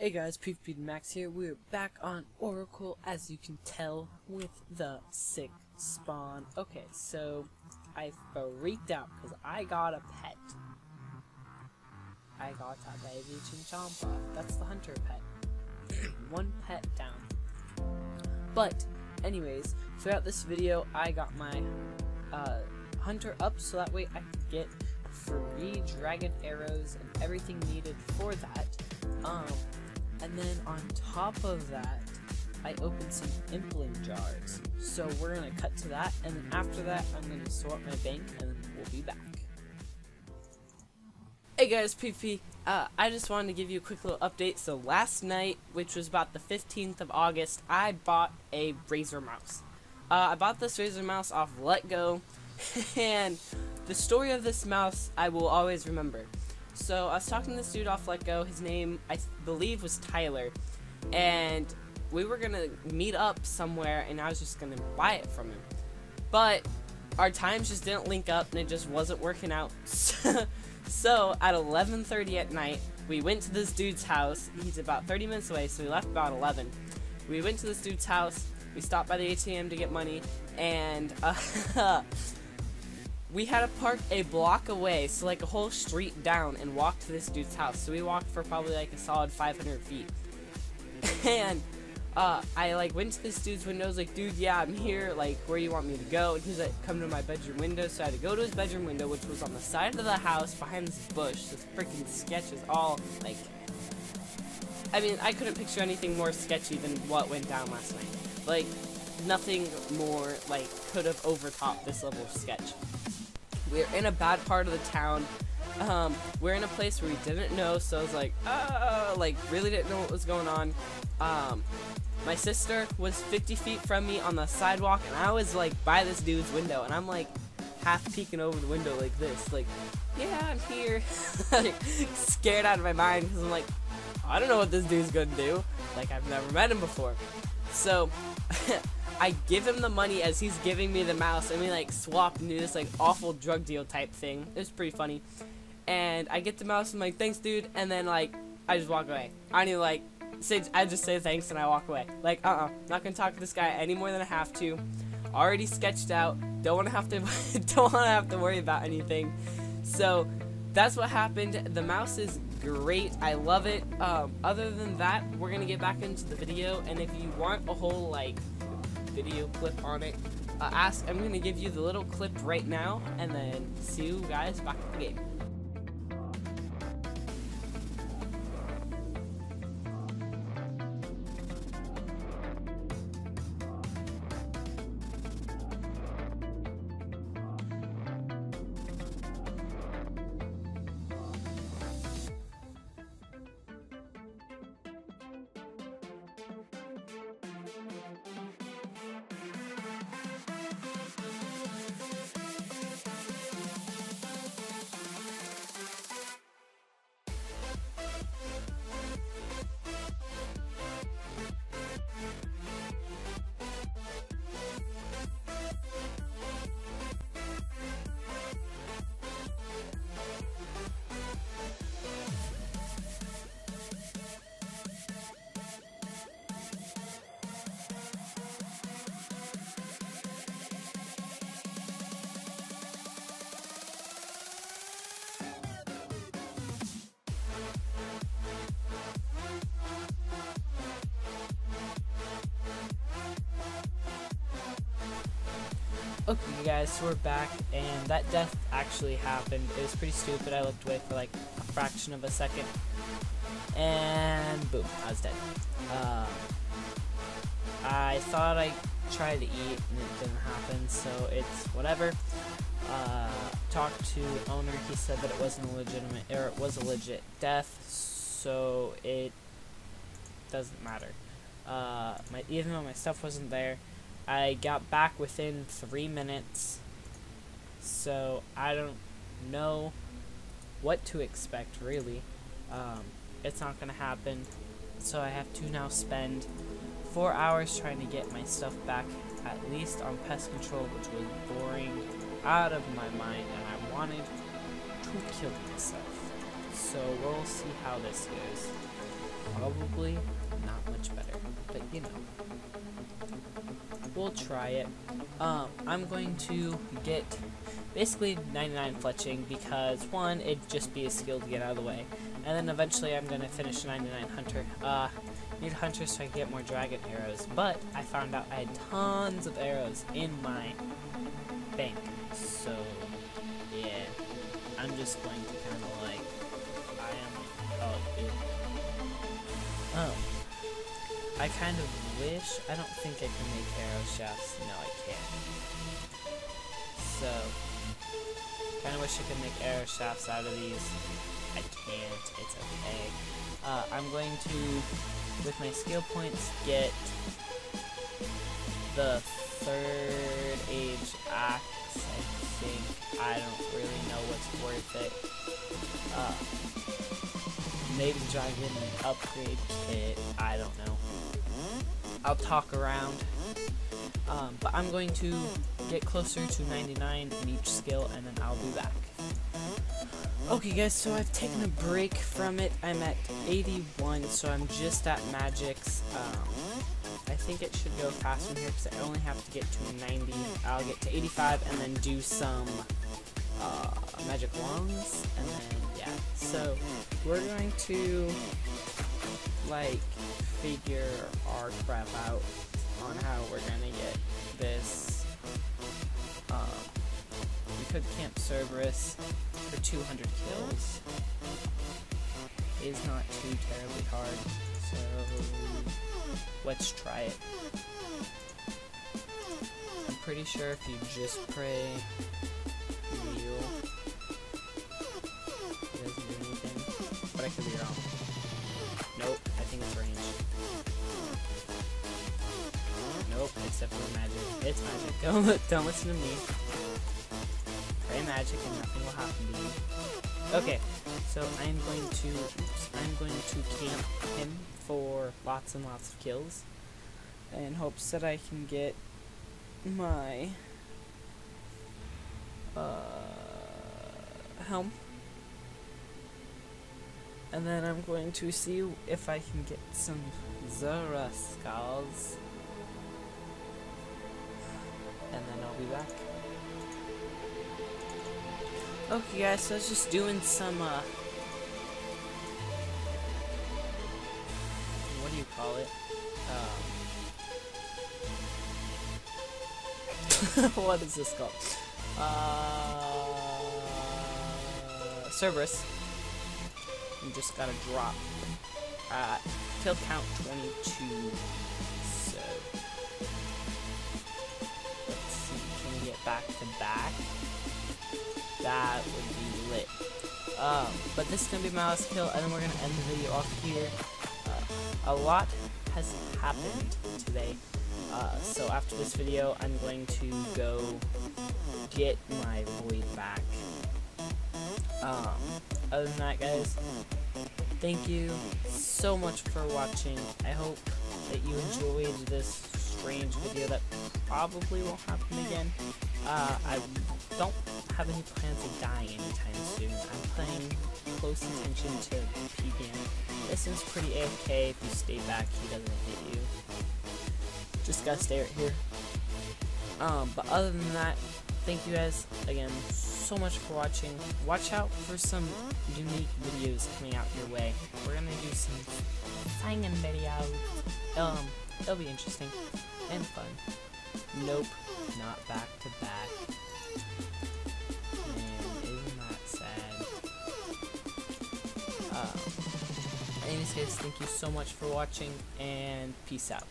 Hey guys, PvP Max here. We're back on Oracle, as you can tell, with the sick spawn. Okay, so I freaked out because I got a pet. I got a baby Chinchompa. That's the hunter pet. One pet down. But, anyways, throughout this video, I got my uh, hunter up so that way I could get free dragon arrows and everything needed for that. Um, and then on top of that, I opened some impling jars. So we're gonna cut to that, and then after that, I'm gonna sort my bank, and we'll be back. Hey guys, PP. Uh, I just wanted to give you a quick little update. So last night, which was about the 15th of August, I bought a Razer mouse. Uh, I bought this Razer mouse off Letgo, and the story of this mouse I will always remember. So I was talking to this dude off Letgo. His name, I believe, was Tyler, and we were gonna meet up somewhere, and I was just gonna buy it from him. But our times just didn't link up, and it just wasn't working out. so at 11:30 at night, we went to this dude's house. He's about 30 minutes away, so we left about 11. We went to this dude's house. We stopped by the ATM to get money, and uh, we had to park a block away, so like a whole street down, and walk to this dude's house. So we walked for probably like a solid 500 feet. and uh, I like went to this dude's window. I was like, dude, yeah, I'm here. Like, where you want me to go? And he's like, come to my bedroom window. So I had to go to his bedroom window, which was on the side of the house behind this bush. This freaking sketch is all like. I mean, I couldn't picture anything more sketchy than what went down last night. Like, nothing more like could have overtopped this level of sketch. We're in a bad part of the town. Um, we're in a place where we didn't know, so I was like, uh, like really didn't know what was going on. Um, my sister was 50 feet from me on the sidewalk, and I was like by this dude's window, and I'm like half peeking over the window like this, like, yeah, I'm here, like, scared out of my mind because I'm like, I don't know what this dude's gonna do. Like I've never met him before, so. I give him the money as he's giving me the mouse, and we like swap and do this like awful drug deal type thing. It was pretty funny. And I get the mouse, I'm like, thanks, dude, and then like I just walk away. I don't like say I just say thanks and I walk away. Like, uh, uh not gonna talk to this guy any more than I have to. Already sketched out. Don't want to have to. don't want to have to worry about anything. So that's what happened. The mouse is great. I love it. Um, other than that, we're gonna get back into the video, and if you want a whole like video clip on it. Uh, ask, I'm going to give you the little clip right now, and then see you guys back at the game. Okay guys, so we're back, and that death actually happened. It was pretty stupid. I looked away for like a fraction of a second, and boom, I was dead. Um, I thought I tried to eat, and it didn't happen, so it's whatever. Uh, talked to owner, he said that it wasn't a legitimate, or it was a legit death, so it doesn't matter. Uh, my, even though my stuff wasn't there, I got back within three minutes, so I don't know what to expect, really. Um, it's not to happen, so I have to now spend four hours trying to get my stuff back, at least on pest control, which was boring out of my mind, and I wanted to kill myself. So we'll see how this goes. probably not much better, but you know. We'll try it. Um, I'm going to get basically 99 fletching because one, it'd just be a skill to get out of the way, and then eventually I'm going to finish 99 hunter. Uh, need hunter so I can get more dragon arrows, but I found out I had tons of arrows in my bank, so yeah, I'm just going to kind of like, I am, oh, dude. Oh. I kind of wish, I don't think I can make arrow shafts. No, I can't. So, kind of wish I could make arrow shafts out of these. I can't, it's okay. Uh, I'm going to, with my skill points, get the third age axe, I think. I don't really know what's worth it. Uh, maybe drive in dragon upgrade kit, I don't know. I'll talk around. Um, but I'm going to get closer to 99 in each skill and then I'll be back. Okay guys, so I've taken a break from it. I'm at 81, so I'm just at Magic's. Um, I think it should go fast from here because I only have to get to 90. I'll get to 85 and then do some magic wands and then yeah. So we're going to like figure our crap out on how we're gonna get this. Um, we could camp Cerberus for 200 kills. Is not too terribly hard, so let's try it. I'm pretty sure if you just pray but I could be wrong. Nope, I think it's range. Nope, it's definitely magic. It's magic. Don't don't listen to me. Pray magic and nothing will happen to you. Okay, so I'm going to oops, I'm going to camp him for lots and lots of kills, in hopes that I can get my uh, helm and then I'm going to see if I can get some Zora skulls. And then I'll be back. Okay guys, so I was just doing some, uh... What do you call it? Um... what is this called? Uh... Cerberus just gotta drop at kill count 22. So let's see, can we get back to back? That would be lit. Um, but this is gonna be my last kill, and then we're gonna end the video off here. Uh, a lot has happened today. Uh, so after this video, I'm going to go get my void back. Um, other than that, guys, thank you so much for watching. I hope that you enjoyed this strange video that probably won't happen again. Uh, I don't have any plans of dying anytime soon. I'm paying close attention to PBN. This is pretty AFK. If you stay back, he doesn't hit you. Just gotta stay right here. Um, but other than that, thank you guys again so much for watching. Watch out for some unique videos coming out your way. We're gonna do some singing videos. Um, it'll be interesting and fun. Nope, not back to back. Man, isn't that sad? Um, anyways guys, thank you so much for watching and peace out.